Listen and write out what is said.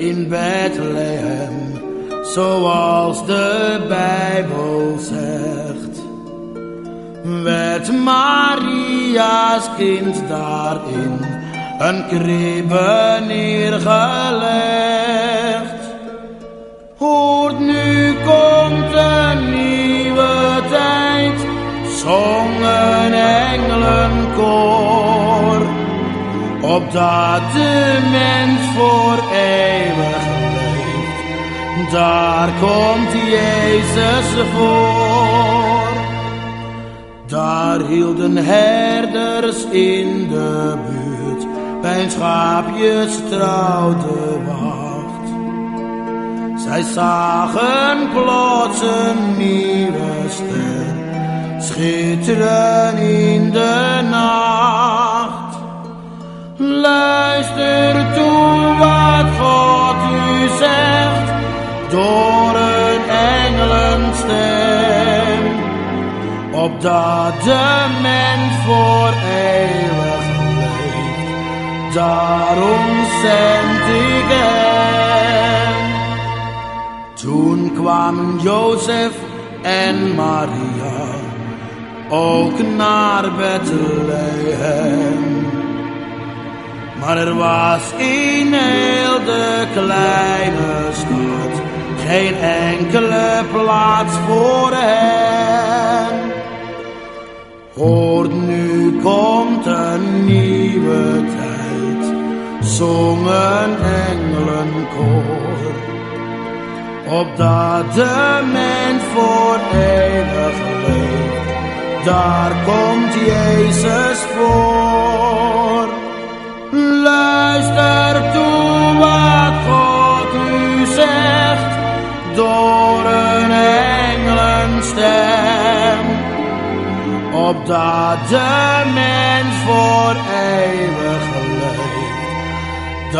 in Bethlehem, zoals de Bijbel zegt. Werd Maria's kind daarin een kribbe neergelegd. Hoort nu komt een nieuwe tijd, zongen engelenkoor. Opdat de mens voor eeuwig leeft, daar komt Jezus voor. Daar hielden herders in de buurt, bij een schaapjes trouwde wacht. Zij zagen plots een nieuwe ster, schitteren in de door een engelenstem. Opdat de mens voor eeuwig leeft, daarom zend ik hem. Toen kwamen Jozef en Maria ook naar Bethlehem. Maar er was in heel de kleine geen enkele plaats voor hen. Hoort nu komt een nieuwe tijd, zongen engelenkoor. Opdat de mens voor eeuwig leeft, daar komt Jezus voor. Door een engelenstem. Opdat de mens voor eeuwig leeft,